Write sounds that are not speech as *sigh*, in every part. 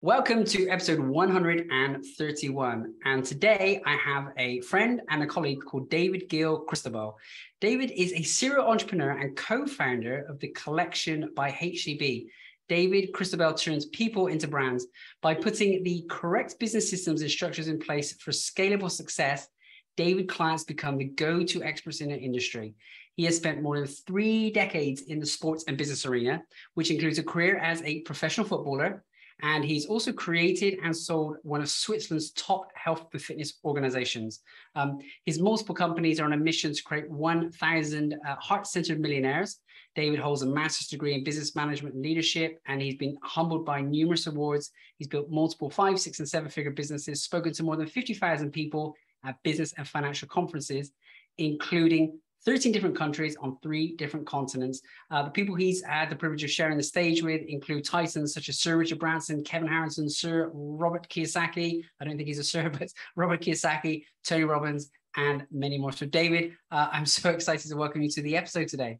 Welcome to episode 131. And today I have a friend and a colleague called David Gil Cristobal. David is a serial entrepreneur and co founder of the Collection by HCB. David Cristobal turns people into brands by putting the correct business systems and structures in place for scalable success. David clients become the go to experts in their industry. He has spent more than three decades in the sports and business arena, which includes a career as a professional footballer. And he's also created and sold one of Switzerland's top health and fitness organizations. Um, his multiple companies are on a mission to create 1,000 uh, heart centered millionaires. David holds a master's degree in business management and leadership, and he's been humbled by numerous awards. He's built multiple five, six, and seven figure businesses, spoken to more than 50,000 people at business and financial conferences, including 13 different countries on three different continents. Uh, the people he's had the privilege of sharing the stage with include titans such as Sir Richard Branson, Kevin Harrington, Sir Robert Kiyosaki. I don't think he's a *laughs* Sir, but Robert Kiyosaki, Tony Robbins, and many more. So, David, uh, I'm *laughs* so excited to welcome you to the episode today.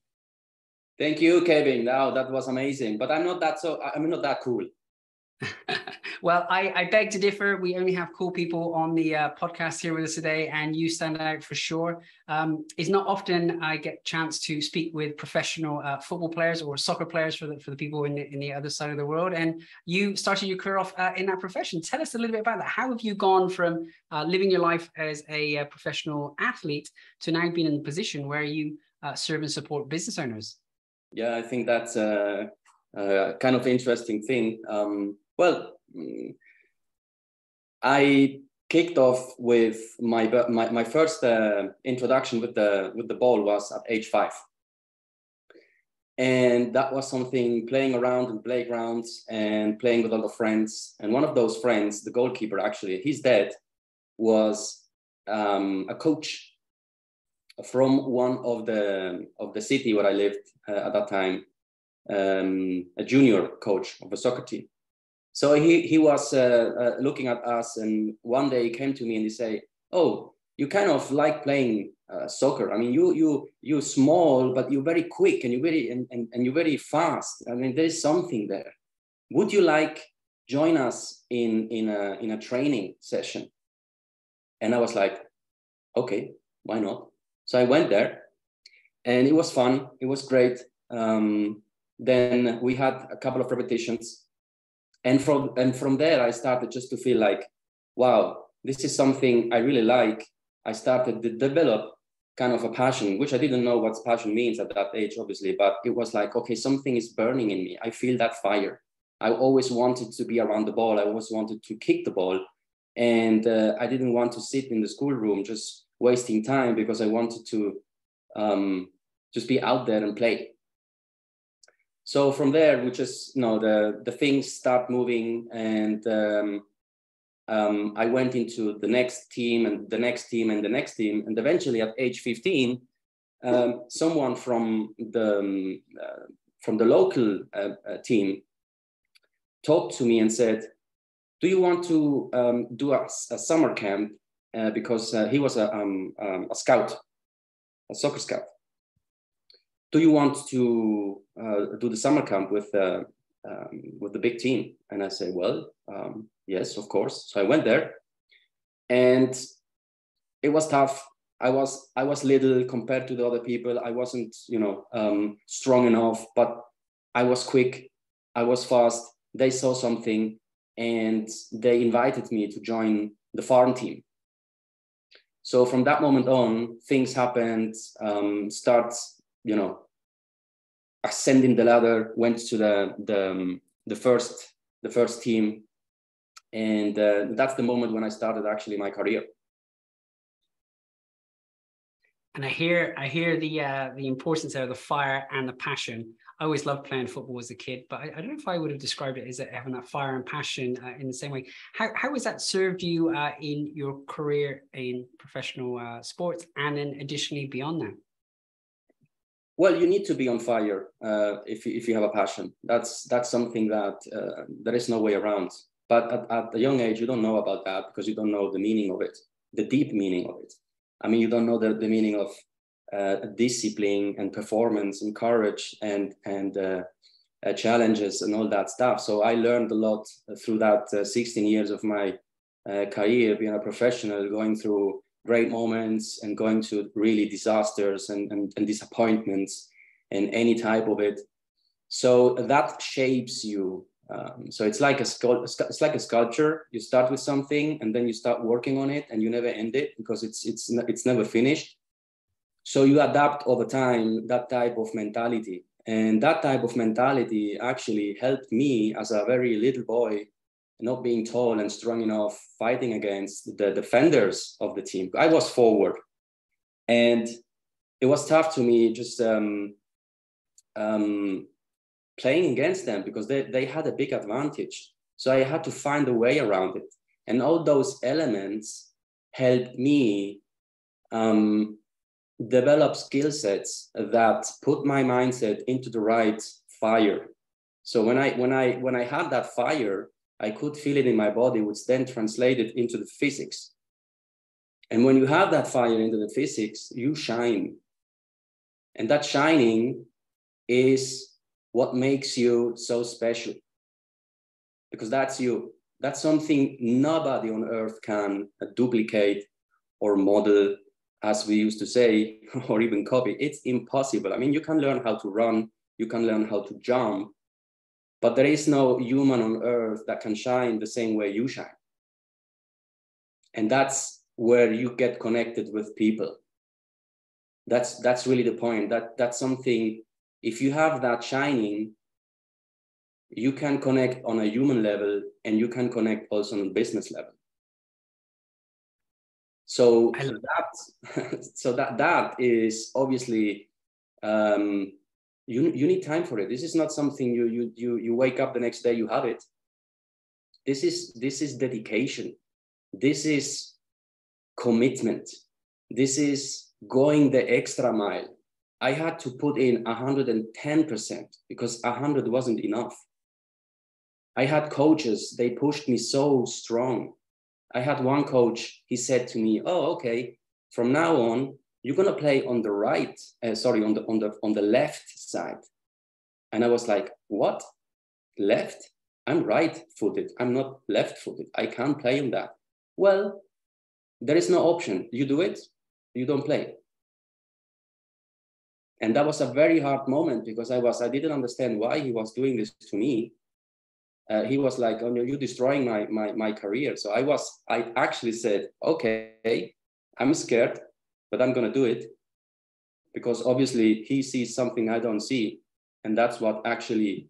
Thank you, Kevin. Wow, that was amazing. But I'm not that so. I'm not that cool. *laughs* well, I, I, beg to differ. We only have cool people on the uh, podcast here with us today, and you stand out for sure. Um, it's not often I get chance to speak with professional uh, football players or soccer players for the, for the people in the, in the other side of the world. And you started your career off uh, in that profession. Tell us a little bit about that. How have you gone from uh, living your life as a uh, professional athlete to now being in a position where you uh, serve and support business owners? Yeah, I think that's a, a kind of interesting thing. Um, well, I kicked off with my my, my first uh, introduction with the with the ball was at age five, and that was something playing around in playgrounds and playing with other friends. And one of those friends, the goalkeeper, actually, his dad was um, a coach from one of the of the city where I lived uh, at that time, um, a junior coach of a soccer team. So he, he was uh, uh, looking at us, and one day he came to me and he said, "Oh, you kind of like playing uh, soccer. I mean, you you you're small, but you're very quick and you're very and, and, and you're very fast. I mean, there is something there. Would you like join us in in a in a training session?" And I was like, "Okay, why not?" So I went there, and it was fun. It was great. Um, then we had a couple of repetitions and from and from there i started just to feel like wow this is something i really like. I started to develop kind of a passion which i didn't know what passion means at that age obviously but it was like okay something is burning in me. I feel that fire. I always wanted to be around the ball. I always wanted to kick the ball. And uh, i didn't want to sit in the schoolroom just wasting time because i wanted to um, just be out there and play so from there we just you know the the things start moving and um, um, i went into the next team and the next team and the next team. And eventually at age 15 um, someone from the um, uh, from the local uh, uh, team talked to me and said do you want to um, do a, a, summer camp? Uh, because uh, he was a, um, a scout a soccer scout do you want to uh, do the summer camp with uh, um, with the big team? And I say, well, um, yes, of course. So I went there, and it was tough. I was I was little compared to the other people. I wasn't, you know, um, strong enough, but I was quick. I was fast. They saw something, and they invited me to join the farm team. So from that moment on, things happened. Um, starts, you know, ascending the ladder, went to the the, um, the first the first team, and uh, that's the moment when I started actually my career. And I hear I hear the uh, the importance of the fire and the passion. I always loved playing football as a kid, but I, I don't know if I would have described it as having that fire and passion uh, in the same way. How how has that served you uh, in your career in professional uh, sports, and then additionally beyond that? Well you need to be on fire uh, if, you, if you have a passion. That's that's something that uh, there is no way around. But at, at a young age you don't know about that because you don't know the meaning of it the deep meaning of it. I mean you don't know the, the meaning of uh, discipline and performance and courage and and uh, uh, challenges and all that stuff. So I learned a lot through that uh, 16 years of my career, being a professional, going through great moments and going to really disasters and, and, and disappointments and any type of it. So that shapes you. Um, so it's like a it's like a sculpture. You start with something and then you start working on it, and you never end it because it's it's it's never finished. So you adapt over time that type of mentality, and that type of mentality actually helped me as a very little boy not being tall and strong enough, fighting against the defenders of the team. I was forward, and it was tough to me just um, um, playing against them because they, they had a big advantage. So I had to find a way around it, and all those elements helped me um, develop skill sets that put my mindset into the right fire. So when I when I when I had that fire, I could feel it in my body, which then translated into the physics. And when you have that fire into the physics, you shine. And that shining is what makes you so special. Because that's you. That's something nobody on earth can duplicate or model, as we used to say, *laughs* or even copy. It's impossible. I mean, you can learn how to run, you can learn how to jump, but there is no human on earth that can shine the same way you shine. And that's where you get connected with people. That's that's really the point. That that's something if you have that shining, you can connect on a human level and you can connect also on a business level. So that *laughs* so that that is obviously um, you, you need time for it. This is not something you, you, you, you wake up the next day, you have it. This is, this is dedication. This is commitment. This is going the extra mile. I had to put in 110% because 100 wasn't enough. I had coaches, they pushed me so strong. I had one coach, he said to me, Oh, okay, from now on, you're gonna play on the right, uh, sorry, on the on the on the left side. And I was like, what? Left? I'm right-footed. I'm not left-footed. I can't play on that. Well, there is no option. You do it, you don't play. And that was a very hard moment because I was I didn't understand why he was doing this to me. Uh, he was like, "Oh, you're destroying my my my career." So I was I actually said, "Okay, I'm scared but I'm going to do it because obviously he sees something I don't see. And that's what actually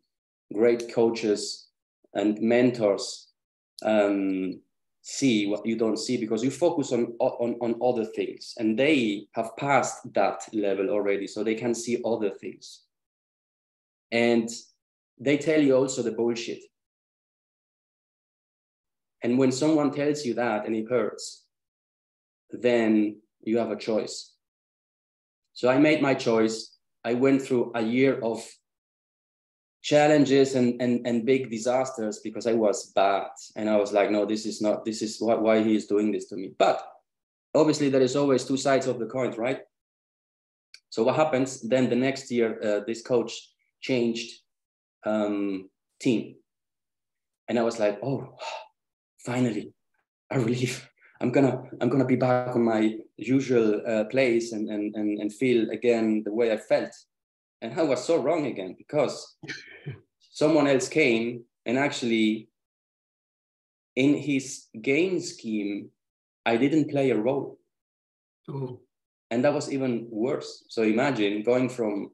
great coaches and mentors um, see what you don't see because you focus on, on, on other things and they have passed that level already. So they can see other things. And they tell you also the bullshit. And when someone tells you that and it hurts, then you have a choice. So I made my choice. I went through a year of challenges and, and, and big disasters because I was bad. And I was like, no, this is not, this is why, why he is doing this to me. But obviously, there is always two sides of the coin, right? So what happens then the next year, uh, this coach changed um, team. And I was like, oh, finally, a relief. I'm gonna I'm gonna be back on my usual uh, place and, and and and feel again the way I felt. And I was so wrong again because *laughs* someone else came and actually in his game scheme, I didn't play a role. Ooh. And that was even worse. So imagine going from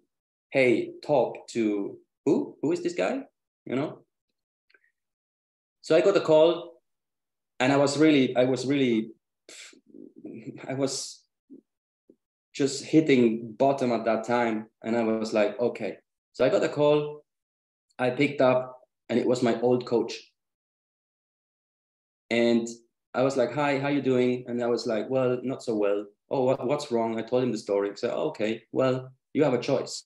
hey, top to who? Who is this guy? You know? So I got a call and I was really, I was really, I was just hitting bottom at that time. And I was like, okay. So I got a call, I picked up, and it was my old coach. And I was like, hi, how you doing? And I was like, well, not so well. Oh, what, what's wrong? I told him the story. So, oh, okay, well, you have a choice.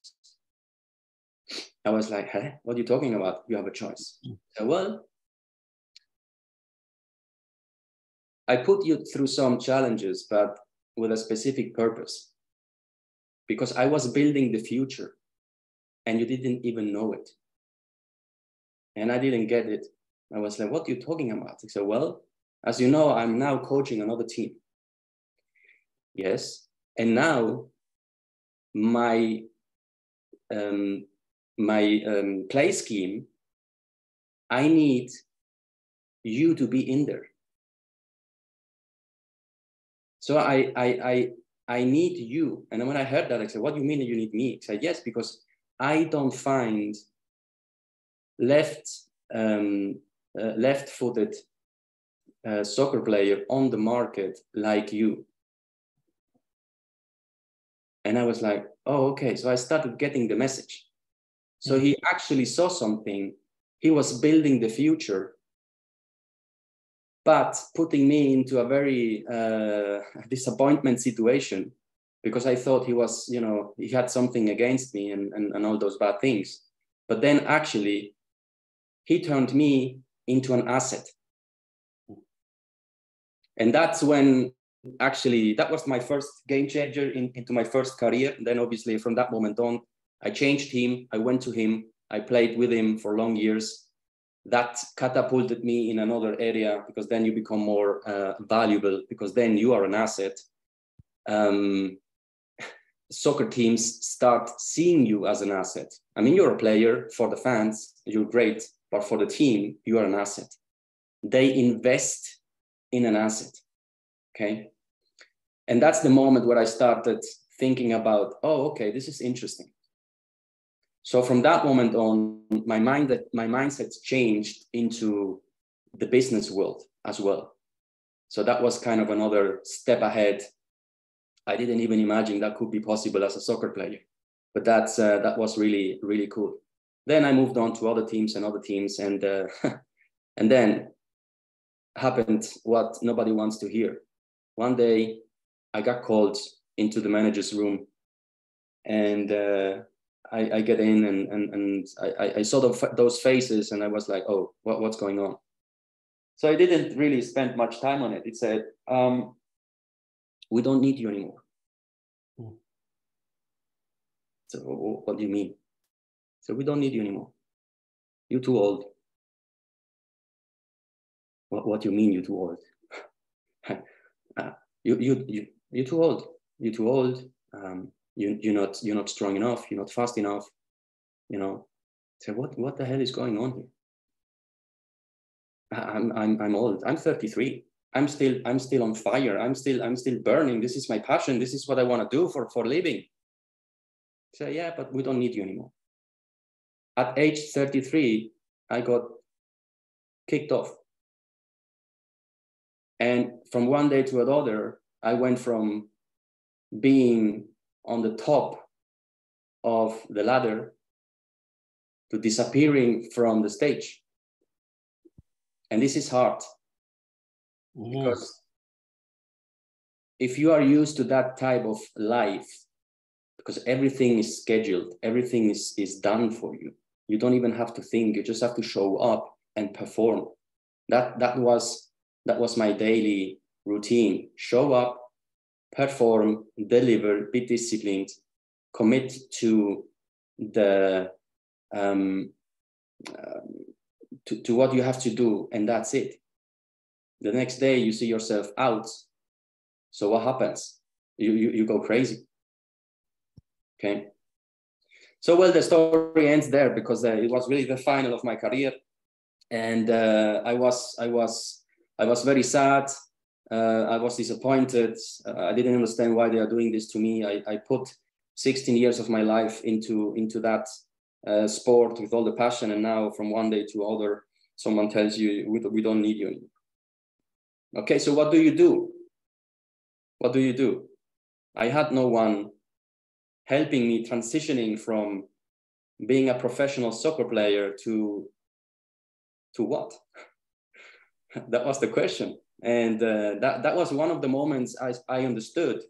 I was like, hey, what are you talking about? You have a choice. So, well, I put you through some challenges, but with a specific purpose. Because I was building the future and you didn't even know it. And I didn't get it. I was like, what are you talking about? I said, well, as you know, I'm now coaching another team. Yes. And now my um, my um, play scheme, I need you to be in there. So I, I, I, I need you. And when I heard that, I said, what do you mean you need me? I said, yes, because I don't find left, um, uh, left-footed uh, soccer player on the market like you. And I was like, oh, okay. So I started getting the message. So he actually saw something. He was building the future, but putting me into a very uh, *laughs* disappointment situation because I thought he was, you know, he had something against me and, and, and all those bad things. But then actually, he turned me into an asset. And that's when actually that was my first game changer in, into my first career. And then obviously from that moment on, I changed him. I went to him. I played with him for long years. That catapulted me in another area because then you become more uh, valuable because then you are an asset. Um, soccer teams start seeing you as an asset. I mean, you're a player for the fans, you're great, but for the team, you are an asset. They invest in an asset. Okay and that's the moment where i started thinking about oh okay this is interesting so from that moment on my mind that my mindset changed into the business world as well. So that was kind of another step ahead. I didn't even imagine that could be possible as a soccer player but that's uh, that was really really cool. Then i moved on to other teams and other teams and uh, *laughs* and then happened what nobody wants to hear. One day I got called into the manager's room, and uh, I, I, get in and and and I, I saw the, those faces, and I was like, oh, what, what's going on? So I didn't really spend much time on it. It said, um, we don't need you anymore. Hmm. So what do you mean? So we don't need you anymore. You're too old. What, what do you mean you're too old? uh, *laughs* you, you, you, you're too old. You're too old. Um, you, you're not you're not strong enough. You're not fast enough. You know. So what what the hell is going on here? I'm I'm I'm old. I'm 33. I'm still I'm still on fire. I'm still I'm still burning. This is my passion. This is what I want to do for for living. So yeah, but we don't need you anymore. At age 33, I got kicked off. And from one day to another, I went from being on the top of the ladder to disappearing from the stage. And this is hard because if you are used to that type of life, because everything is scheduled, everything is, is done for you. You don't even have to think, you just have to show up and perform. That that was that was my daily routine show up, perform, deliver, be disciplined, commit to the um, uh, to, to what you have to do, and that's it. The next day you see yourself out. So what happens? You, you, you go crazy. Okay. So well, the story ends there because uh, it was really the final of my career, and uh, I was I was I was very sad. Uh, I was disappointed. Uh, I didn't understand why they are doing this to me. I, I put 16 years of my life into into that uh, sport with all the passion, and now from one day to other, someone tells you we, we don't need you anymore. Okay, so what do you do? What do you do? I had no one helping me transitioning from being a professional soccer player to to what? *laughs* that was the question and uh, that that was one of the moments I, I understood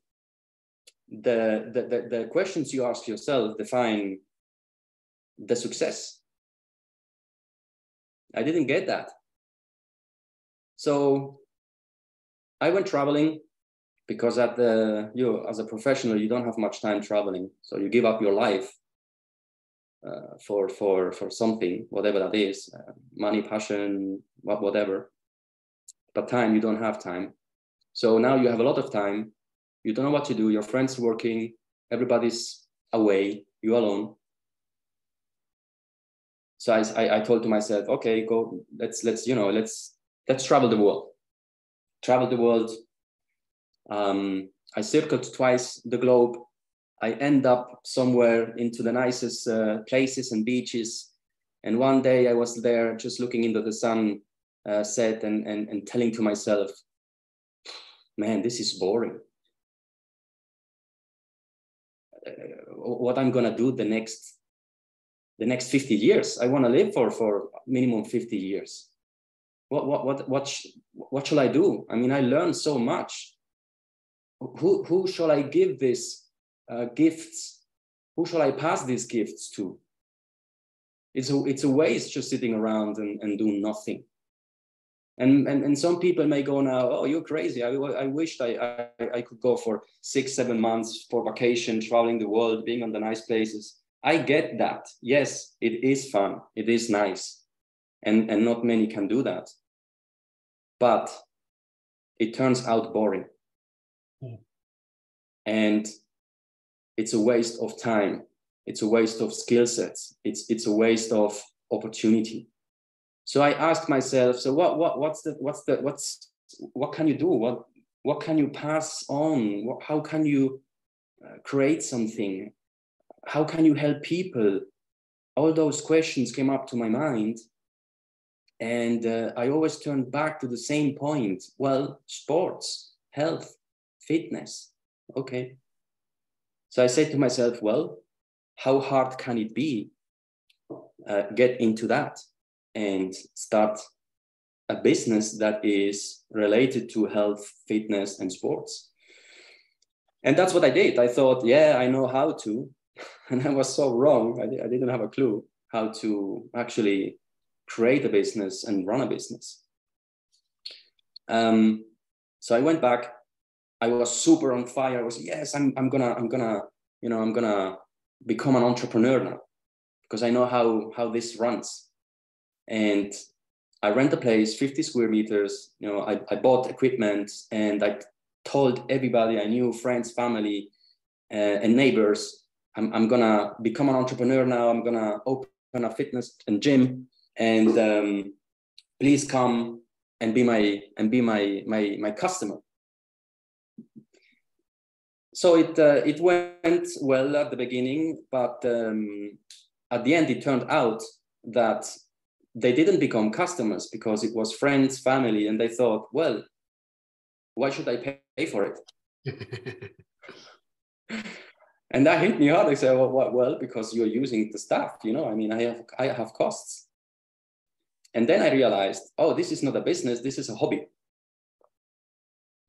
the, the, the the questions you ask yourself define the success. I didn't get that. So I went traveling because at the you know, as a professional you don't have much time traveling. So you give up your life uh, for for for something, whatever that is, uh, money, passion, whatever. But time, you don't have time. So now you have a lot of time. You don't know what to do. Your friends working, everybody's away. You alone. So I, I, told to myself, okay, go. Let's let's you know let's let's travel the world. Travel the world. Um, I circled twice the globe I end up somewhere into the nicest uh, places and beaches. And one day I was there just looking into the sun uh, set and, and, and telling to myself, man, this is boring. Uh, what I'm gonna do the next the next 50 years. I want to live for for minimum 50 years. What what what what sh- what shall I do? I mean, I learned so much. Who who shall I give these uh, gifts. Who shall I pass these gifts to? It's a, it's a waste just sitting around and, and doing nothing. And, and, and some people may go now, oh, you're crazy. I, I wished I, I, I could go for six, seven months for vacation, traveling the world, being on the nice places. I get that. Yes, it is fun. It is nice. And, and not many can do that. But it turns out boring. Mm. And it's a waste of time it's a waste of skill sets it's it's a waste of opportunity so i asked myself so what what what's the what's the what's what can you do? What what can you pass on? What, how can you uh, create something? How can you help people? All those questions came up to my mind. And uh, i always turned back to the same point. Well sports health fitness. Okay. So I said to myself, well, how hard can it be uh, get into that and start a business that is related to health, fitness, and sports? And that's what I did. I thought, yeah, I know how to. *laughs* And I was so wrong. I, I didn't have a clue how to actually create a business and run a business. Um, so I went back I was super on fire. I was yes, I'm I'm gonna I'm gonna you know I'm gonna become an entrepreneur now because I know how how this runs. And I rent a place, 50 square meters. You know, I, I bought equipment and I told everybody I knew, friends, family, uh, and neighbors, I'm, I'm gonna become an entrepreneur now. I'm gonna open a fitness and gym, and um, please come and be my and be my my my customer so it uh, it went well at the beginning, but um, at the end it turned out that they didn't become customers because it was friends, family, and they thought, well, why should I pay for it? *laughs* and that hit me hard. I said, well, well, because you're using the stuff, you know. I mean, I have I have costs. And then I realized, oh, this is not a business. This is a hobby.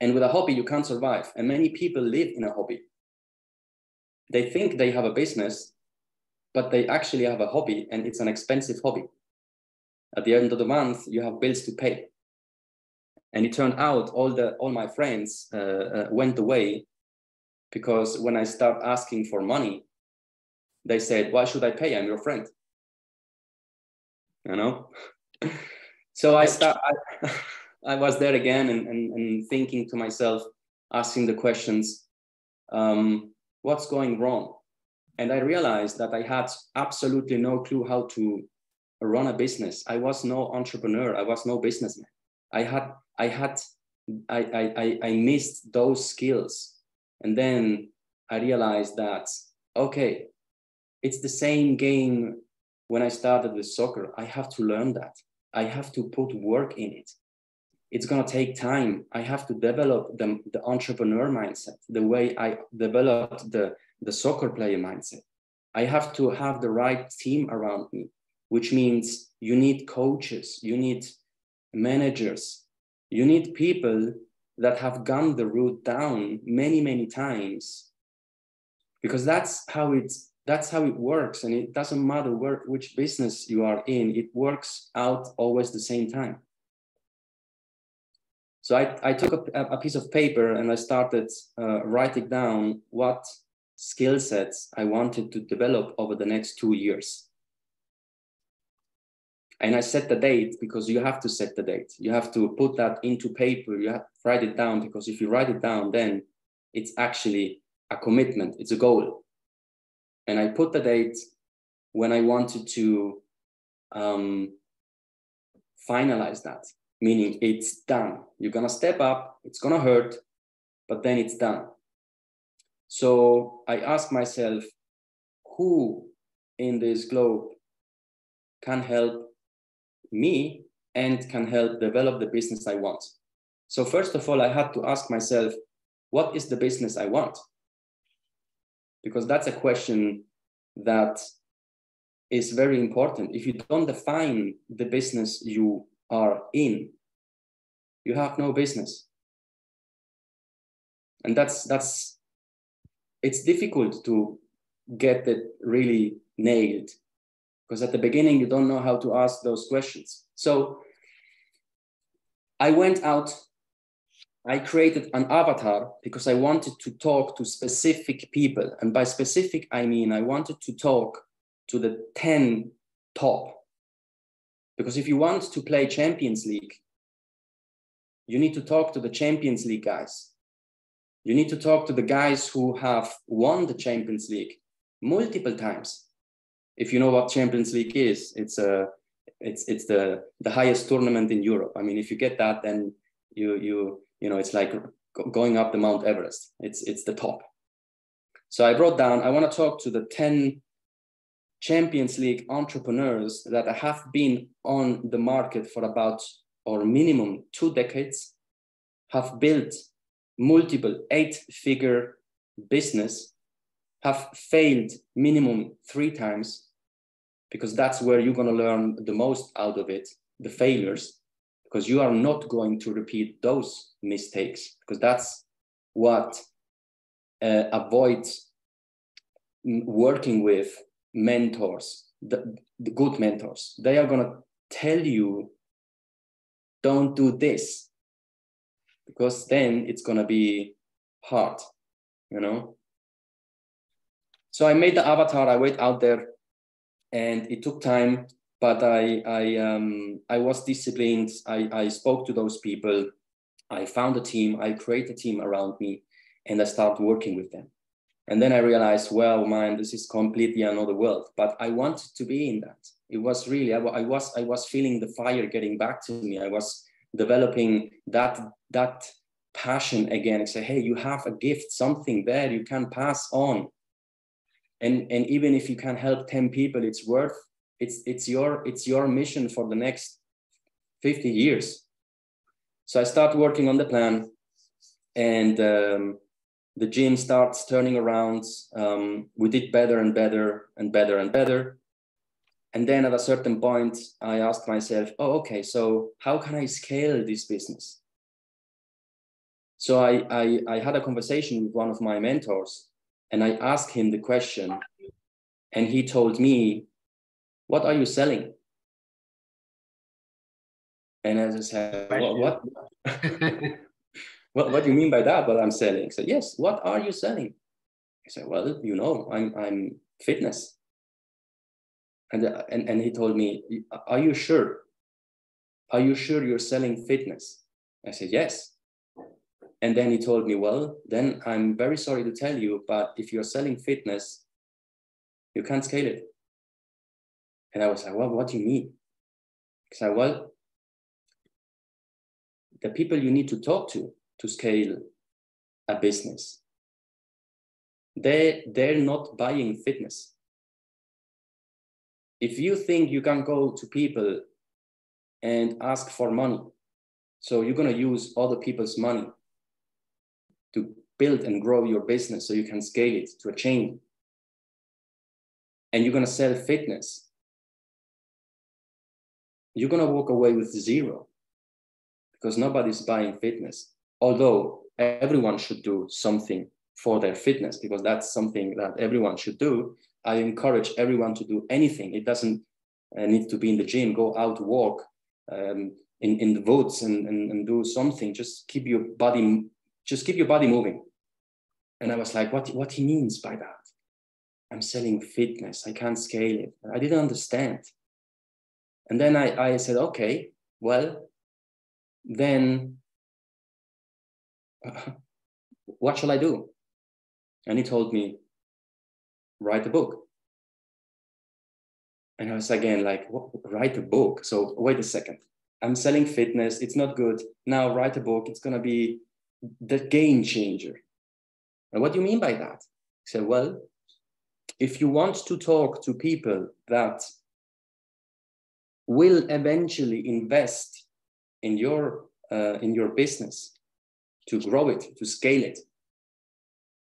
And with a hobby, you can't survive. And many people live in a hobby. They think they have a business, but they actually have a hobby and it's an expensive hobby. At the end of the month, you have bills to pay. And it turned out all the all my friends uh, uh, went away because when I start asking for money, they said, "Why should I pay? I'm your friend." You know. *laughs* so I start. I, *laughs* I was there again and, and, and thinking to myself, asking the questions, um, what's going wrong? And I realized that I had absolutely no clue how to run a business. I was no entrepreneur. I was no businessman. I had, I had, I, I, I missed those skills. And then I realized that, okay, it's the same game when I started with soccer. I have to learn that. I have to put work in it it's going to take time. I have to develop the, the entrepreneur mindset, the way I developed the, the soccer player mindset. I have to have the right team around me, which means you need coaches, you need managers, you need people that have gone the route down many, many times. Because that's how it's that's how it works. And it doesn't matter where which business you are in, it works out always the same time. So I, I took a, a piece of paper and I started uh, writing down what skill sets I wanted to develop over the next two years. And I set the date because you have to set the date. You have to put that into paper. You have to write it down because if you write it down, then it's actually a commitment, it's a goal. And I put the date when I wanted to um, finalize that, meaning it's done. You're gonna step up, it's gonna hurt, but then it's done. So I ask myself, who in this globe can help me and can help develop the business I want? So first of all, I had to ask myself, what is the business I want? Because that's a question that is very important. If you don't define the business you are in, you have no business. And that's that's it's difficult to get it really nailed because at the beginning you don't know how to ask those questions. So I went out, I created an avatar because I wanted to talk to specific people. And by specific, I mean I wanted to talk to the 10 top. Because if you want to play Champions League, you need to talk to the Champions League guys. You need to talk to the guys who have won the Champions League multiple times. If you know what Champions League is, it's a it's it's the the highest tournament in Europe. I mean, if you get that, then you you you know it's like going up the Mount Everest. It's it's the top. So I brought down. I want to talk to the ten Champions League entrepreneurs that have been on the market for about or minimum two decades, have built multiple eight-figure business, have failed minimum three times, because that's where you're going to learn the most out of it, the failures, because you are not going to repeat those mistakes, because that's what uh, avoids working with mentors, the, the good mentors, they are going to tell you, don't do this, because then it's going to be hard, you know? So I made the avatar, I went out there and it took time, but I, I, um, I was disciplined. I, I spoke to those people. I found a team, I created a team around me and I started working with them. And then I realized, well, man, this is completely another world. But I wanted to be in that. It was really, I, I was, I was feeling the fire getting back to me. I was developing that that passion again. I say, hey, you have a gift, something there you can pass on. And and even if you can help ten people, it's worth. It's it's your it's your mission for the next fifty years. So I start working on the plan, and. Um, the gym starts turning around. Um, we did better and better and better and better. And then at a certain point, I asked myself, oh, okay, so how can I scale this business? So I, I, I had a conversation with one of my mentors and I asked him the question. And he told me, What are you selling? And as I said, What? what? *laughs* what, what do you mean by that? What I'm selling? So yes, what are you selling? I said, well, you know, I'm, I'm fitness. And, and, and he told me, are you sure? Are you sure you're selling fitness? I said, yes. And then he told me, well, then I'm very sorry to tell you, but if you're selling fitness, you can't scale it. And I was like, well, what do you mean? I said, well, the people you need to talk to to scale a business. They, they're not buying fitness. If you think you can go to people and ask for money, so you're going to use other people's money to build and grow your business so you can scale it to a chain. And you're going to sell fitness. You're going to walk away with zero because nobody's buying fitness although everyone should do something for their fitness because that's something that everyone should do i encourage everyone to do anything it doesn't uh, need to be in the gym go out walk um, in, in the woods and, and, and do something just keep your body just keep your body moving and I was like, what, what he means by that? I'm selling fitness. I can't scale it. I didn't understand. And then I, I said, okay, well, then uh, *laughs* what shall I do? And he told me, write a book. And I was again like, write a book. So wait a second. I'm selling fitness. It's not good. Now write a book. It's going to be the game changer. And what do you mean by that? He said, well, if you want to talk to people that will eventually invest in your uh, in your business to grow it to scale it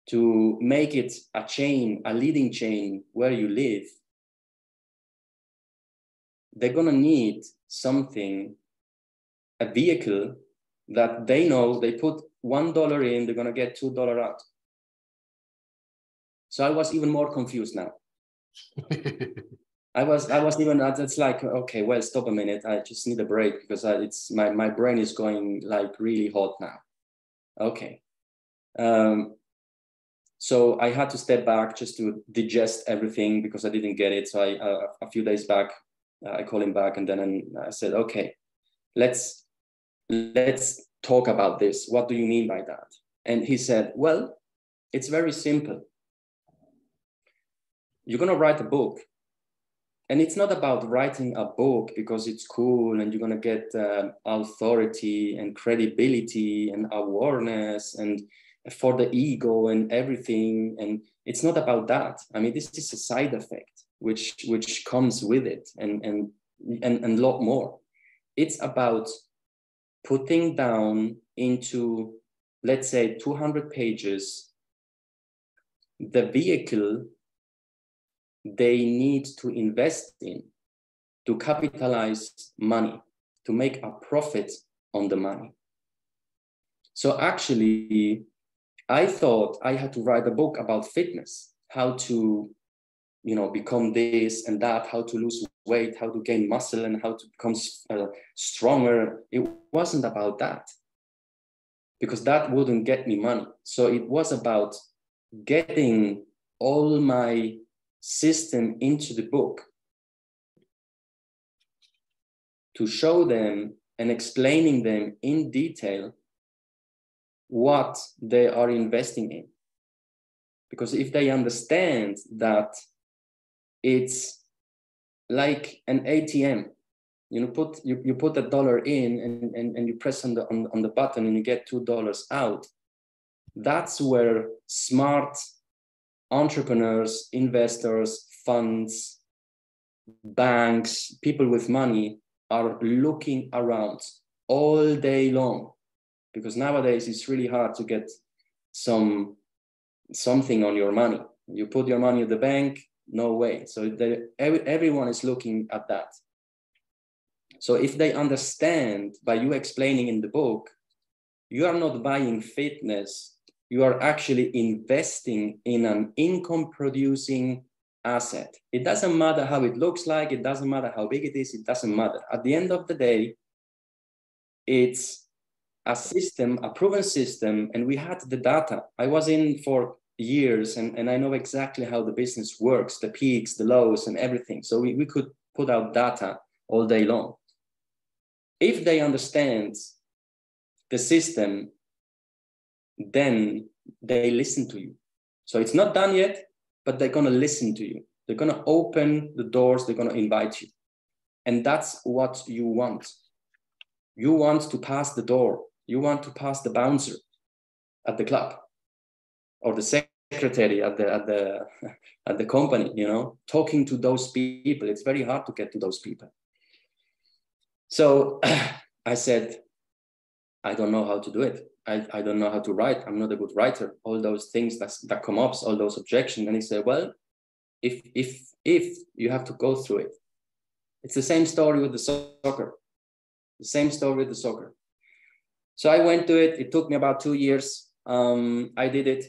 to make it a chain a leading chain where you live they're going to need something a vehicle that they know they put one dollar in they're to get two dollar out so I was even more confused now. I was I was even it's like okay well stop a minute I just need a break because I, it's my my brain is going like really hot now. Okay, um, so I had to step back just to digest everything because I didn't get it. So I uh, a few days back I called him back and then I said okay, let's let's talk about this. What do you mean by that? And he said well it's very simple you're going to write a book and it's not about writing a book because it's cool and you're going to get uh, authority and credibility and awareness and for the ego and everything and it's not about that i mean this is a side effect which which comes with it and and and, and a lot more it's about putting down into let's say 200 pages the vehicle they need to invest in to capitalize money, to make a profit on the money. So actually, I thought I had to write a book about fitness, how to, you know, become this and that, how to lose weight, how to gain muscle, and how to become uh, stronger. It wasn't about that because that wouldn't get me money. So it was about getting all my system into the book to show them and explaining them in detail what they are investing in. Because if they understand that it's like an ATM, you know, put you, you put a dollar in and, and, and you press on the on, on the button and you get two dollars out. That's where smart entrepreneurs, investors, funds, banks, people with money are looking around all day long because nowadays it's really hard to get some something on your money. You put your money at the bank, no way. So every, everyone is looking at that. So if they understand by you explaining in the book, you are not buying fitness you are actually investing in an income producing asset. It doesn't matter how it looks like, it doesn't matter how big it is, it doesn't matter. At the end of the day, it's a system, a proven system, and we had the data. I was in for years and, and I know exactly how the business works, the peaks, the lows, and everything. So we, we could put out data all day long. If they understand the system then they listen to you. So it's not done yet, but they're going to listen to you. They're going to open the doors, they're going to invite you. And that's what you want. You want to pass the door, you want to pass the bouncer at the club or the secretary at the at the *laughs* at the company you know talking to those people it's very hard to get to those people so *clears throat* i said i don't know how to do it I, I don't know how to write. I'm not a good writer. All those things that, that come up, all those objections. And he said, well, if, if, if you have to go through it, it's the same story with the soccer, the same story with the soccer. So I went to it. It took me about two years. Um, I did it.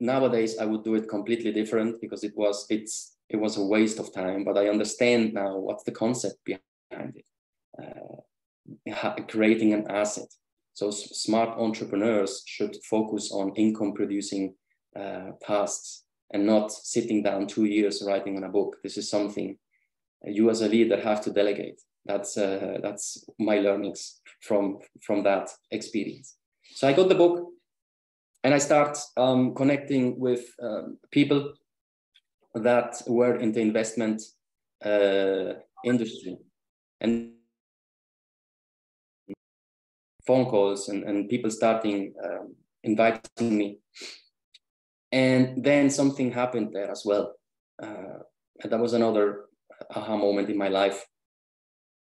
Nowadays, I would do it completely different because it was it's it was a waste of time. But I understand now what's the concept behind it, uh, creating an asset. So smart entrepreneurs should focus on income producing uh, tasks and not sitting down two years writing on a book. This is something you as a leader have to delegate. That's uh, that's my learnings from from that experience. So I got the book, and I start um, connecting with um, people that were in the investment uh, industry, and phone calls and, and people starting um, inviting me. And then something happened there as well. Uh, and that was another aha moment in my life.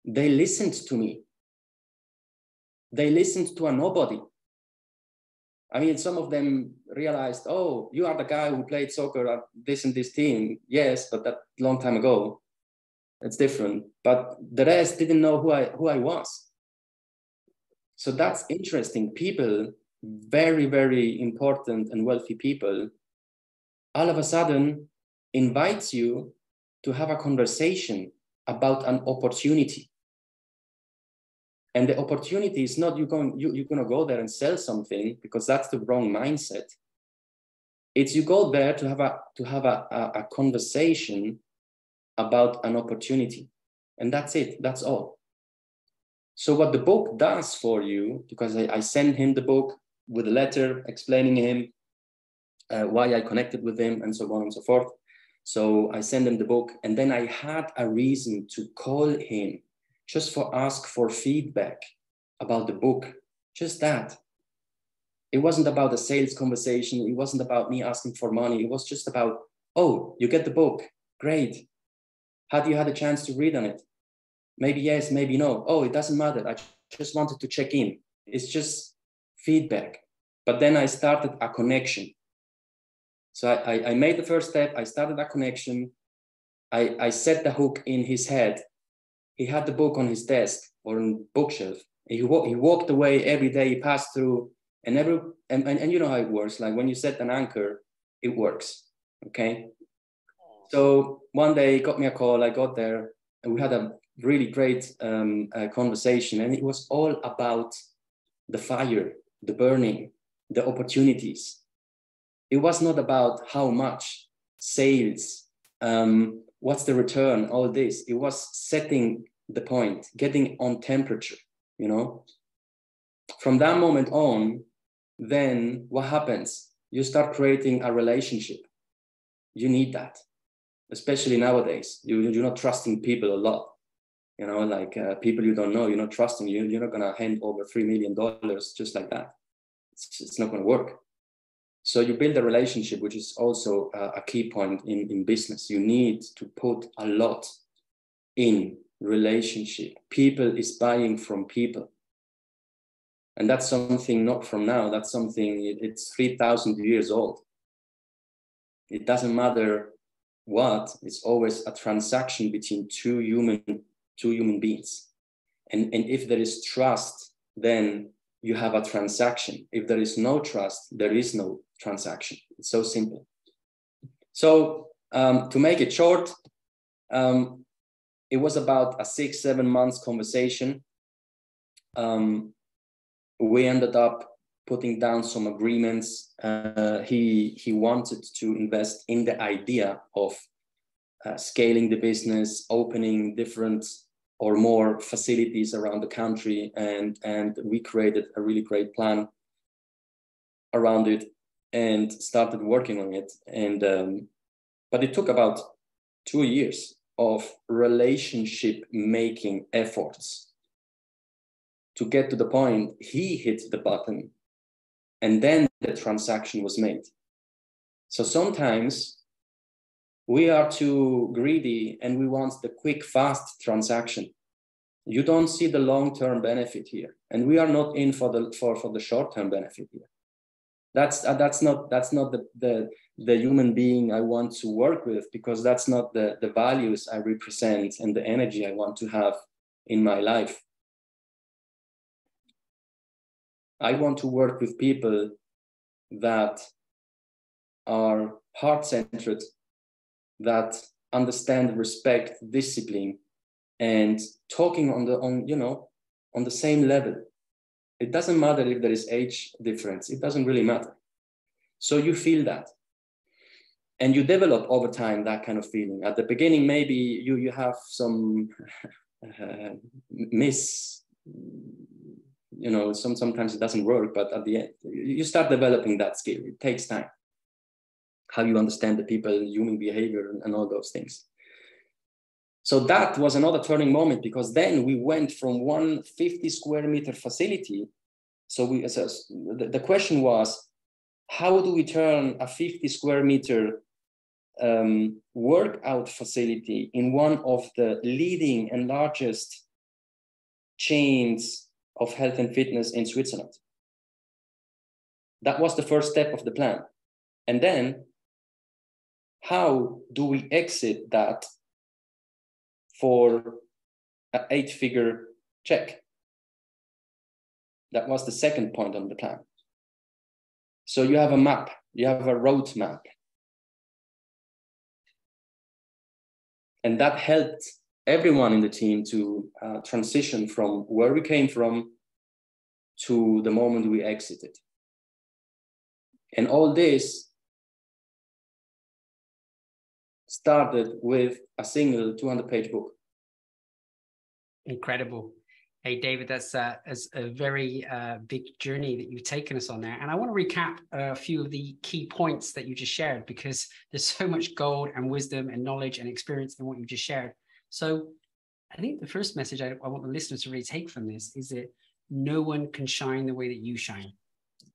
They listened to me. They listened to a nobody. I mean, some of them realized, oh, you are the guy who played soccer at this and this team. Yes, but that long time ago. It's different. But the rest didn't know who I who I was. So that's interesting. People, very, very important and wealthy people, all of a sudden invites you to have a conversation about an opportunity. And the opportunity is not you going you, you're gonna go there and sell something because that's the wrong mindset. It's you go there to have a to have a, a, a conversation about an opportunity. And that's it. That's all. So what the book does for you, because I, I sent him the book with a letter explaining him uh, why I connected with him and so on and so forth. So I sent him the book and then I had a reason to call him just for ask for feedback about the book, just that. It wasn't about a sales conversation. It wasn't about me asking for money. It was just about, oh, you get the book. Great. Had you had a chance to read on it? Maybe yes, maybe no. Oh, it doesn't matter. I just wanted to check in. It's just feedback. But then I started a connection. So I, I made the first step. I started a connection. I, I set the hook in his head. He had the book on his desk or on bookshelf. He, wa- he walked away every day. He passed through, and every and, and, and you know how it works. Like when you set an anchor, it works. Okay. So one day he got me a call. I got there, and we had a really great um, uh, conversation, and it was all about the fire, the burning, the opportunities. It was not about how much sales, um, what's the return, all this. It was setting the point, getting on temperature. You know, from that moment on, then what happens? You start creating a relationship. You need that, especially nowadays. You, you're not trusting people a lot you know like uh, people you don't know you're not trusting you you're not going to hand over three million dollars just like that it's, it's not going to work so you build a relationship which is also uh, a key point in, in business. You need to put a lot in relationship. People is buying from people. And that's something not from now. That's something it, it's 3000 years old. It doesn't matter what it's always a transaction between two human two human beings. And, and if there is trust, then you have a transaction. If there is no trust, there is no transaction. It's so simple. So um, to make it short, um, it was about a six, seven months conversation. Um, we ended up putting down some agreements. Uh, he, he wanted to invest in the idea of uh, scaling the business, opening different or more facilities around the country, and and we created a really great plan around it and started working on it. And um, but it took about two years of relationship making efforts to get to the point he hit the button and then the transaction was made. So sometimes we are too greedy and we want the quick, fast transaction. You don't see the long-term benefit here, and we are not in for the for, for the short-term benefit here. That's uh, that's not that's not the, the the human being I want to work with because that's not the the values I represent and the energy I want to have in my life. I want to work with people that are heart centered that understand, respect, discipline, and talking on the on you know on the same level. It doesn't matter if there is age difference, it doesn't really matter. So you feel that. And you develop over time that kind of feeling. At the beginning, maybe you, you have some uh, miss, you know, some, sometimes it doesn't work, but at the end, you start developing that skill. It takes time. How you understand the people, human behavior, and, and all those things. So that was another turning moment because then we went from one 50 square meter facility. So we so the, question was, how do we turn a 50 square meter um, workout facility in one of the leading and largest chains of health and fitness in Switzerland? That was the first step of the plan. And then, how do we exit that for an eight figure check. That was the second point on the plan. So you have a map, you have a road map. And that helped everyone in the team to uh, transition from where we came from to the moment we exited. And all this started with a single 200 page book. Incredible. Hey, David, that's, uh, that's a very uh, big journey that you've taken us on there. And I want to recap a few of the key points that you just shared because there's so much gold and wisdom and knowledge and experience in what you just shared. So I think the first message I, I want the listeners to really take from this is that no one can shine the way that you shine.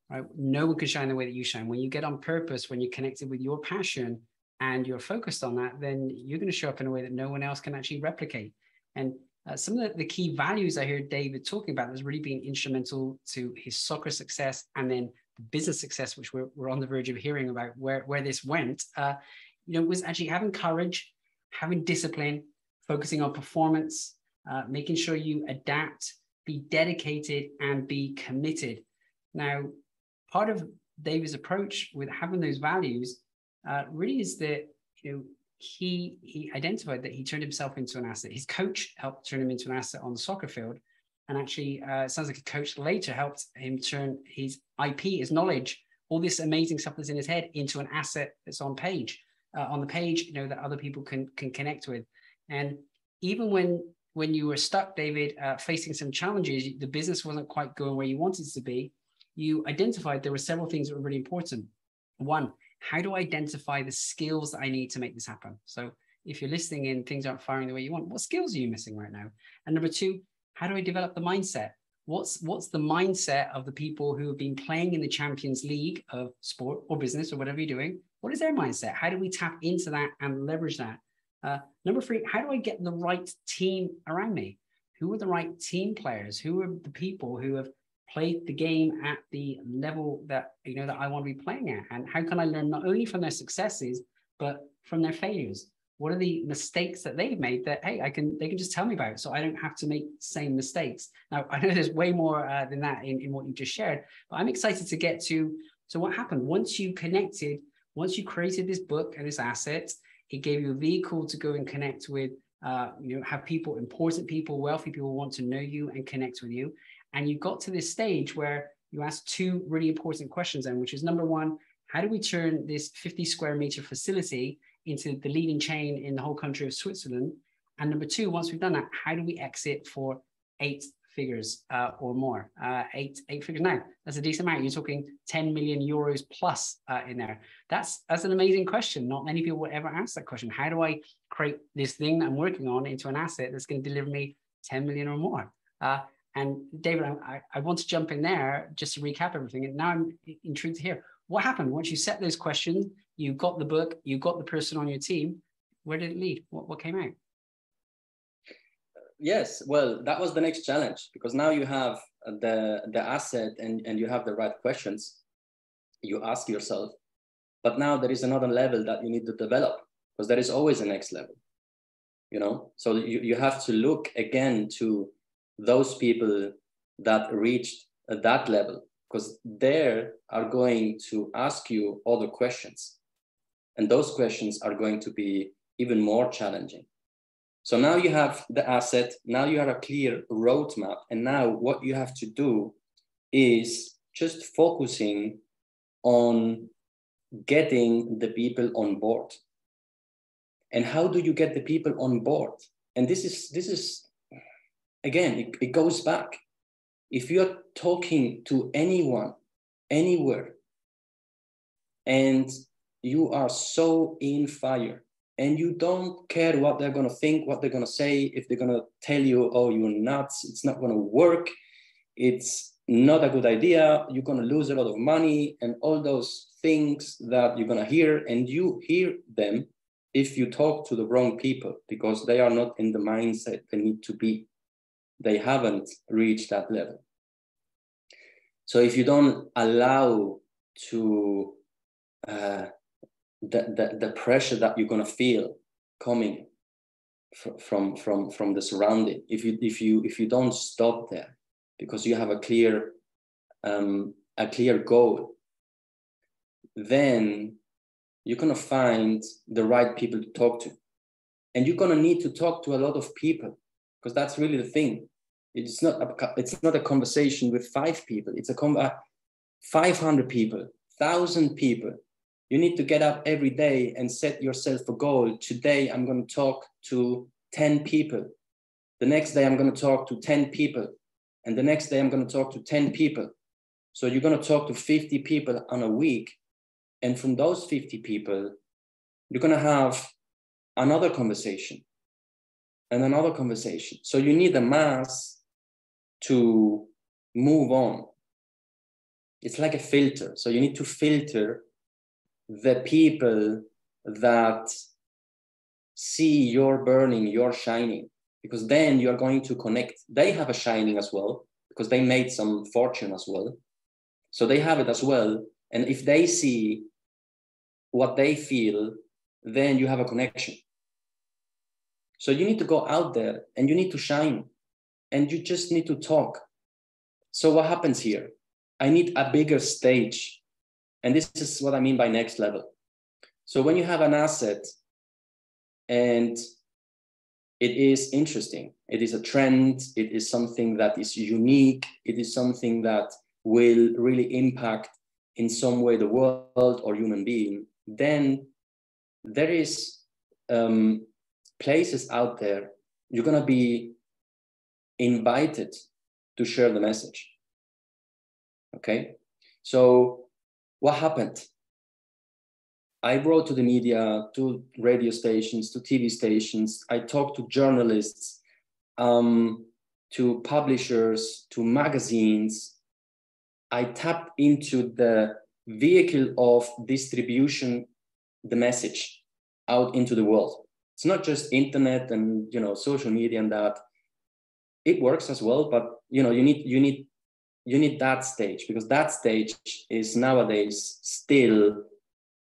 Right? No one can shine the way that you shine. When you get on purpose, when you're connected with your passion, and you're focused on that, then you're going to show up in a way that no one else can actually replicate. And uh, some of the, the, key values I hear David talking about has really been instrumental to his soccer success and then the business success, which we're, we're on the verge of hearing about where, where this went, uh, you know, was actually having courage, having discipline, focusing on performance, uh, making sure you adapt, be dedicated, and be committed. Now, part of David's approach with having those values uh, really is that you know he he identified that he turned himself into an asset. His coach helped turn him into an asset on the soccer field, and actually, uh, it sounds like a coach later helped him turn his IP, his knowledge, all this amazing stuff that's in his head, into an asset that's on page, uh, on the page, you know, that other people can can connect with. And even when when you were stuck, David, uh, facing some challenges, the business wasn't quite going where you wanted it to be. You identified there were several things that were really important. One, how do I identify the skills that I need to make this happen? So if you're listening and things aren't firing the way you want, what skills are you missing right now? And number two, how do I develop the mindset? What's what's the mindset of the people who have been playing in the Champions League of sport or business or whatever you're doing? What is their mindset? How do we tap into that and leverage that? Uh, number three, how do I get the right team around me? Who are the right team players? Who are the people who have play the game at the level that you know that I want to be playing at? And how can I learn not only from their successes but from their failures? What are the mistakes that they've made that hey, I can they can just tell me about, so I don't have to make same mistakes. Now I know there's way more uh, than that in, in what you just shared, but I'm excited to get to so what happened once you connected, once you created this book and this asset, it gave you a vehicle to go and connect with uh, you know, have people, important people, wealthy people want to know you and connect with you. And you got to this stage where you asked two really important questions, and which is number one, how do we turn this 50 square meter facility into the leading chain in the whole country of Switzerland? And number two, once we've done that, how do we exit for eight figures uh, or more? Uh, eight eight figures now. That's a decent amount. You're talking 10 million euros plus uh, in there. That's that's an amazing question. Not many people would ever ask that question. How do I create this thing that I'm working on into an asset that's going to deliver me 10 million or more? Uh, and David, I, I want to jump in there just to recap everything. And now I'm intrigued to hear what happened once you set those questions, you got the book, you got the person on your team. Where did it lead? What, what came out? Yes, well, that was the next challenge because now you have the the asset and, and you have the right questions. You ask yourself, but now there is another level that you need to develop because there is always a next level. You know, so you, you have to look again to those people that reached that level because they are going to ask you other questions and those questions are going to be even more challenging so now you have the asset now you have a clear roadmap and now what you have to do is just focusing on getting the people on board. And how do you get the people on board? And this is this is again, it, it goes back. If you're talking to anyone, anywhere, and you are so in fire and you don't care what they're going to think what they're going to say if they're going to tell you oh you're nuts it's not going to work it's not a good idea you're going to lose a lot of money and all those things that you're going to hear and you hear them if you talk to the wrong people because they are not in the mindset they need to be they haven't reached that level. So if you don't allow to uh, the, the, the pressure that you're going to feel coming from from from the surrounding if you if you if you don't stop there because you have a clear um, a clear goal then you're going to find the right people to talk to. And you're going to need to talk to a lot of people because that's really the thing it's not a, it's not a conversation with five people it's a com- uh, 500 people 1000 people you need to get up every day and set yourself a goal. Today, I'm going to talk to 10 people. The next day, I'm going to talk to 10 people. And the next day, I'm going to talk to 10 people. So you're going to talk to 50 people on a week. And from those 50 people, you're going to have another conversation and another conversation. So you need a mass to move on. It's like a filter. So you need to filter the people that see your burning, your shining, because then you're going to connect. They have a shining as well, because they made some fortune as well. So they have it as well. And if they see what they feel, then you have a connection. So you need to go out there and you need to shine and you just need to talk. So what happens here? I need a bigger stage and this is what I mean by next level. So when you have an asset and it is interesting, it is a trend, it is something that is unique, it is something that will really impact in some way the world or human being, then there is um, places out there you're going to be invited to share the message. Okay, so what happened? I wrote to the media, to radio stations, to TV stations. I talked to journalists, um, to publishers, to magazines. I tapped into the vehicle of distribution, the message out into the world. It's not just internet and you know social media and that. It works as well, but you know you need you need you need that stage because that stage is nowadays still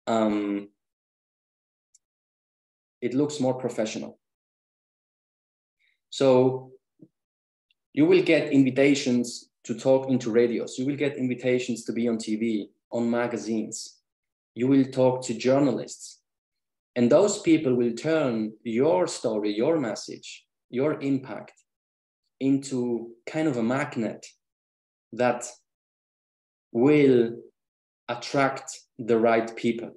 um, it looks more professional. So you will get invitations to talk into radios. You will get invitations to be on tv on magazines. You will talk to journalists and those people will turn your story your message your impact into kind of a magnet that will attract the right people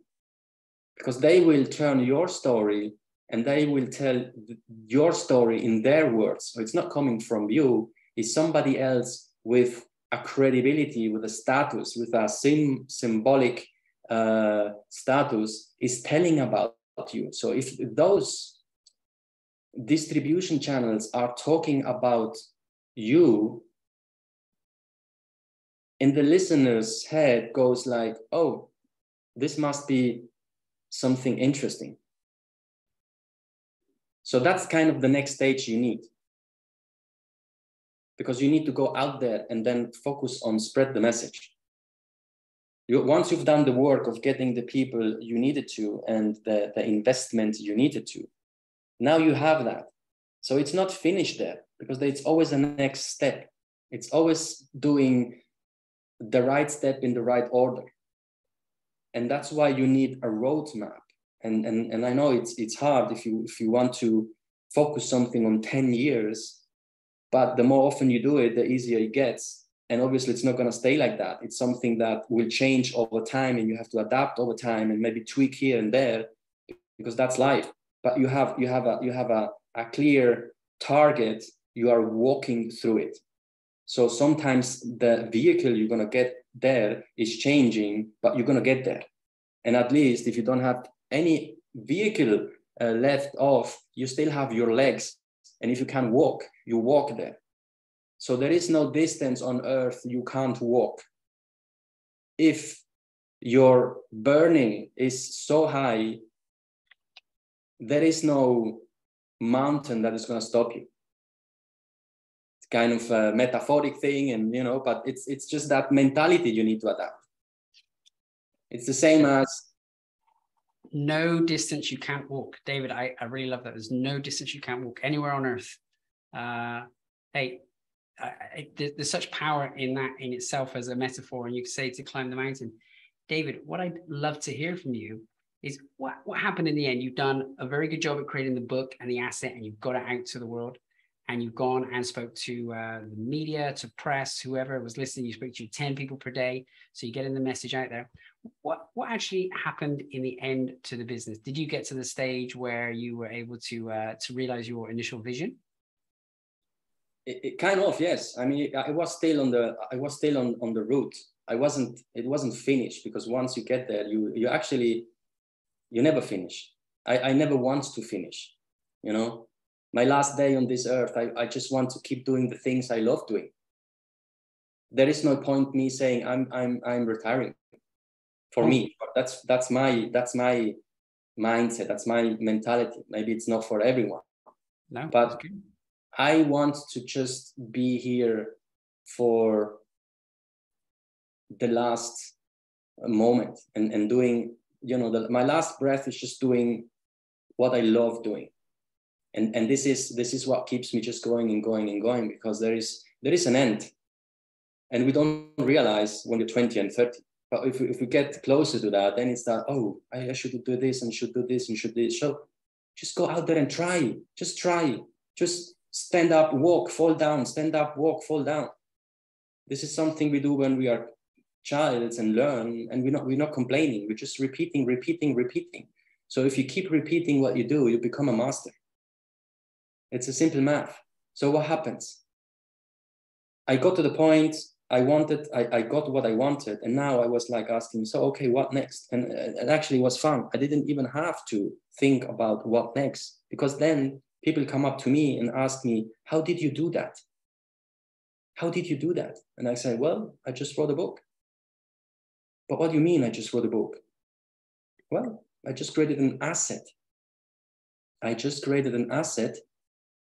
because they will turn your story and they will tell your story in their words. So it's not coming from you, it's somebody else with a credibility, with a status, with a sim- symbolic uh, status is telling about you. So if those distribution channels are talking about you in the listener's head goes like, oh, this must be something interesting. So that's kind of the next stage you need. Because you need to go out there and then focus on spread the message. You, once you've done the work of getting the people you needed to and the, the investment you needed to, now you have that. So it's not finished there because it's always a next step. It's always doing the right step in the right order. And that's why you need a roadmap. And, and, and I know it's, it's hard if you, if you want to focus something on 10 years, but the more often you do it, the easier it gets. And obviously it's not going to stay like that. It's something that will change over time and you have to adapt over time and maybe tweak here and there because that's life. But you have you have a you have a, a clear target. You are walking through it. So sometimes the vehicle you're going to get there is changing but you're going to get there. And at least if you don't have any vehicle uh, left off you still have your legs. And if you can walk you walk there so there is no distance on earth you can't walk. If your burning is so high, there is no mountain that is going to stop you. It's kind of a metaphoric thing, and you know, but it's it's just that mentality you need to adapt. It's the same as no distance you can't walk. David, I, I really love that. There's no distance you can't walk anywhere on earth. Uh, hey, I, there's such power in that in itself as a metaphor, and you could say to climb the mountain. David, what I'd love to hear from you is what, what happened in the end. You've done a very good job at creating the book and the asset, and you've got it out to the world. And you've gone and spoke to uh, the media, to press, whoever was listening. You spoke to 10 people per day. So you're getting the message out there. What, what actually happened in the end to the business? Did you get to the stage where you were able to, uh, to realize your initial vision? It, it, kind of yes. I mean i was still on the i was still on on the route. I wasn't it wasn't finished because once you get there you you actually you never finish. I i never want to finish you know? My last day on this earth i, I just want to keep doing the things i love doing. There is no point me saying i'm i'm i'm retiring for me. Hmm. That's that's my that's my mindset. That's my mentality. Maybe it's not for everyone. No but I want to just be here for the last moment and, and doing, you know, the, my last breath is just doing what I love doing. And, and this is this is what keeps me just going and going and going because there is there is an end. And we don't realize when you're 20 and 30. But if we, if we get closer to that, then it's that, oh, I, I should do this and should do this and should do this. So just go out there and try. Just try. Just stand up, walk, fall down, stand up, walk, fall down. This is something we do when we are childs and learn, and we're not, we're not complaining. We're just repeating, repeating, repeating. So if you keep repeating what you do, you become a master. It's a simple math. So what happens? I got to the point I wanted, I, I got what I wanted. And now I was like asking, so, okay, what next? And it actually was fun. I didn't even have to think about what next because then people come up to me and ask me, How did you do that? How did you do that? And I say, Well, I just wrote a book. But what do you mean I just wrote a book? Well, I just created an asset. I just created an asset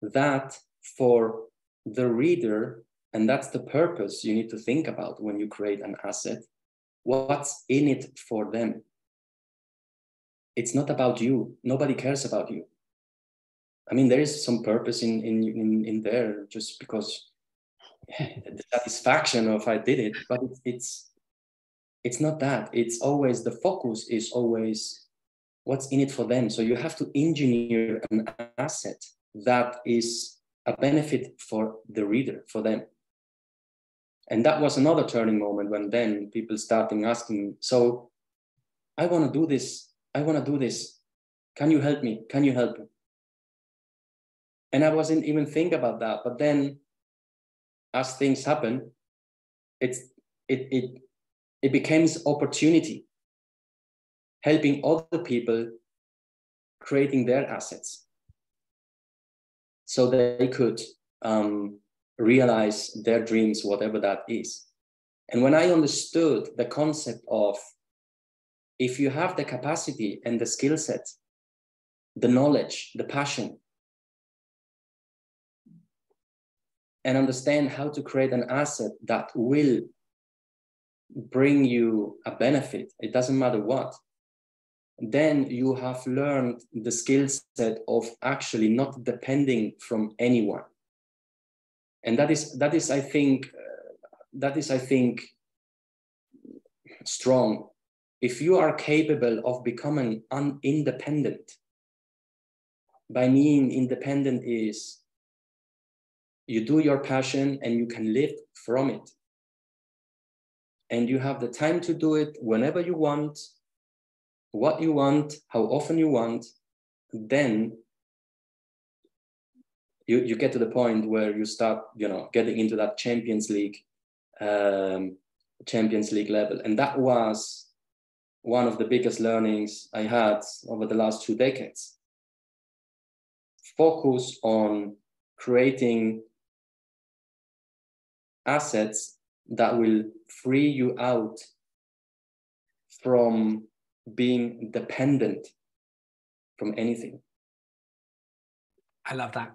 that for the reader, and that's the purpose you need to think about when you create an asset, what's in it for them? It's not about you. Nobody cares about you. I mean, there is some purpose in in in, in there just because *laughs* the satisfaction of I did it, but it's, it's it's not that. It's always the focus is always what's in it for them. So you have to engineer an asset that is a benefit for the reader, for them. And that was another turning moment when then people starting asking, so I want to do this. I want to do this. Can you help me? Can you help me? And i wasn't even think about that. But then as things happen it's it it it becomes opportunity helping other people creating their assets so they could um, realize their dreams whatever that is. And when i understood the concept of if you have the capacity and the skill set the knowledge the passion and understand how to create an asset that will bring you a benefit, it doesn't matter what, then you have learned the skill set of actually not depending from anyone. And that is, that is I think, uh, that is, I think, strong. If you are capable of becoming un- independent, by mean independent is you do your passion and you can live from it and you have the time to do it whenever you want, what you want, how often you want, then you, you get to the point where you start, you know, getting into that Champions League, um, Champions League level. And that was one of the biggest learnings I had over the last two decades. Focus on creating assets that will free you out from being dependent from anything. I love that.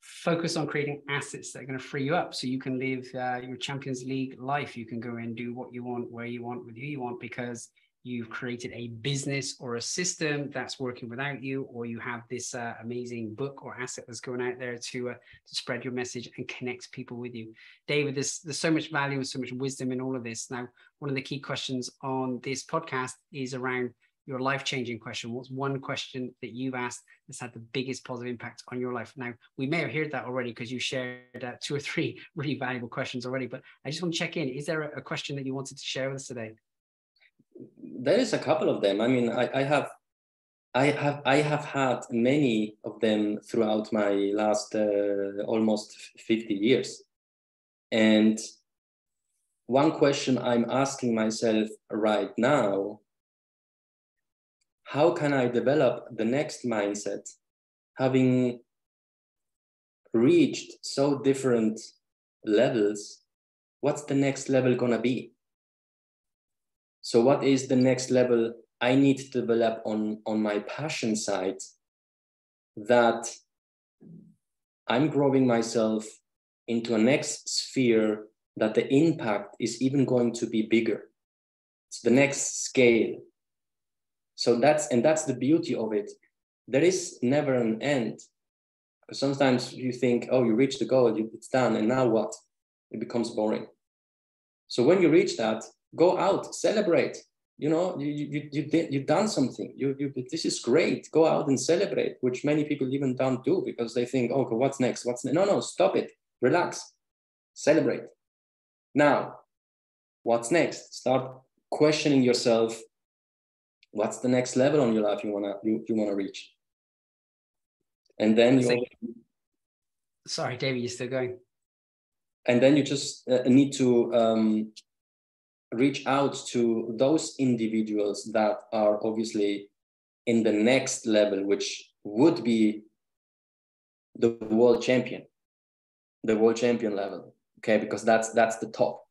Focus on creating assets that are going to free you up so you can live uh, your Champions League life. You can go and do what you want, where you want, with who you want, because you've created a business or a system that's working without you, or you have this uh, amazing book or asset that's going out there to, uh, to spread your message and connect people with you. David, there's, there's so much value and so much wisdom in all of this. Now, one of the key questions on this podcast is around your life changing question. What's one question that you've asked that's had the biggest positive impact on your life? Now, we may have heard that already because you shared uh, two or three *laughs* really valuable questions already, but I just want to check in. Is there a, a question that you wanted to share with us today? There is a couple of them. I mean, I, I have I have I have had many of them throughout my last uh, almost 50 years. And one question I'm asking myself right now, how can I develop the next mindset having reached so different levels? What's the next level going to be? So what is the next level I need to develop on, on my passion side that I'm growing myself into a next sphere that the impact is even going to be bigger. It's the next scale. So that's and that's the beauty of it. There is never an end. Sometimes you think, oh, you reach the goal, it's done, and now what? It becomes boring. So when you reach that, go out celebrate. You know you you you did you've done something. You you this is great. Go out and celebrate which many people even don't do because they think okay what's next? What's ne-? no no stop it. Relax. Celebrate. Now what's next? Start questioning yourself. What's the next level on your life you want to you, you want to reach? And then you sorry david you're still going. And then you just uh, need to um, reach out to those individuals that are obviously in the next level, which would be the world champion, the world champion level. Okay, because that's that's the top.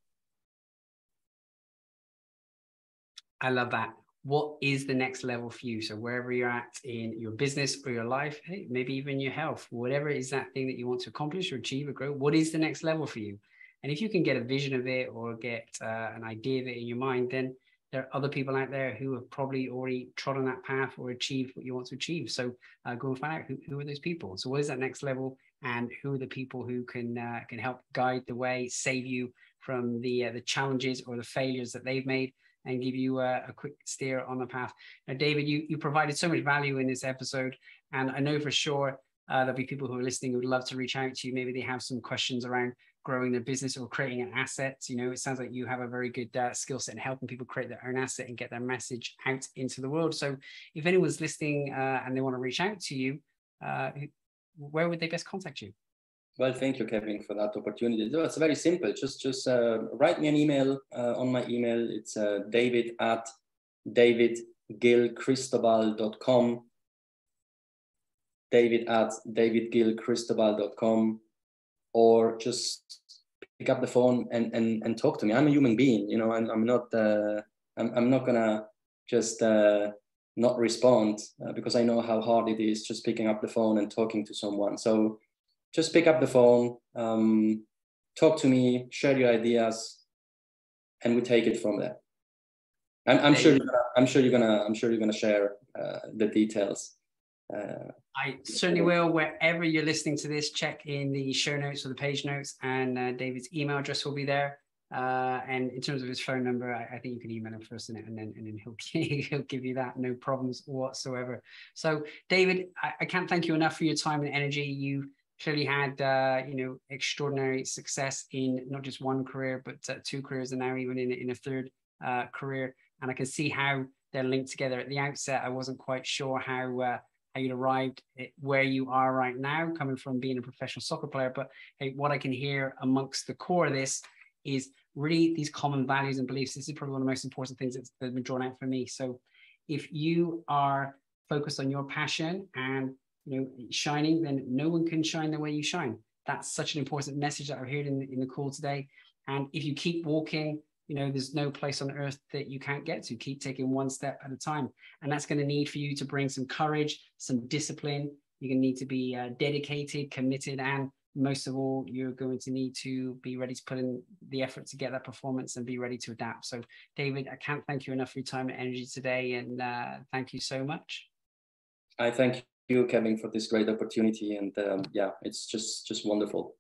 I love that. What is the next level for you? So wherever you're at in your business or your life, hey, maybe even your health, whatever is that thing that you want to accomplish or achieve or grow, what is the next level for you? And if you can get a vision of it or get uh, an idea of it in your mind, then there are other people out there who have probably already trodden that path or achieved what you want to achieve. So uh, go and find out who, who, are those people. So what is that next level, and who are the people who can uh, can help guide the way, save you from the uh, the challenges or the failures that they've made, and give you a, a quick steer on the path. Now, David, you you provided so much value in this episode, and I know for sure uh, there'll be people who are listening who would love to reach out to you. Maybe they have some questions around growing their business or creating an asset. You know, it sounds like you have a very good uh, skill set in helping people create their own asset and get their message out into the world. So, if anyone's listening uh, and they want to reach out to you, uh, where would they best contact you? Well, thank you, Kevin, for that opportunity. It's very simple. Just just uh, write me an email uh, on my email. It's uh, david at davidgilcristobal.com. David at davidgilcristobal.com or just pick up the phone and, and, and talk to me. I'm a human being, you know, I'm, I'm not, uh, I'm, I'm not gonna just uh, not respond uh, because I know how hard it is just picking up the phone and talking to someone. So just pick up the phone, um, talk to me, share your ideas, and we take it from there. I'm, I'm sure. You're gonna, I'm sure you're gonna. I'm sure you're gonna share uh, the details uh, I certainly will. Wherever you're listening to this, check in the show notes or the page notes, and uh, David's email address will be there. Uh, and in terms of his phone number, I, I, think you can email him first, and then and then he'll *laughs* he'll give you that, no problems whatsoever. So, David, I, I, can't thank you enough for your time and energy. You clearly had uh, you know extraordinary success in not just one career but uh, two careers and now even in, in a third uh, career and i can see how they're linked together at the outset i wasn't quite sure how uh, how you arrived where you are right now coming from being a professional soccer player but hey, what i can hear amongst the core of this is really these common values and beliefs this is probably one of the most important things that's, been drawn out for me so if you are focused on your passion and you know, shining, then no one can shine the way you shine. That's such an important message that I've heard in, in the call today. And if you keep walking, you know, there's no place on earth that you can't get to. Keep taking one step at a time. And that's going to need for you to bring some courage, some discipline. You're going to need to be uh, dedicated, committed, and most of all, you're going to need to be ready to put in the effort to get that performance and be ready to adapt. So, David, I can't thank you enough for your time and energy today. And uh, thank you so much. I thank you, Kevin, for this great opportunity. And um, yeah, it's just just wonderful.